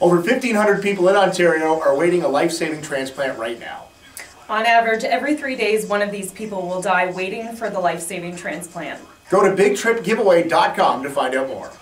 Over 1,500 people in Ontario are waiting a life-saving transplant right now. On average, every three days, one of these people will die waiting for the life-saving transplant. Go to BigTripGiveaway.com to find out more.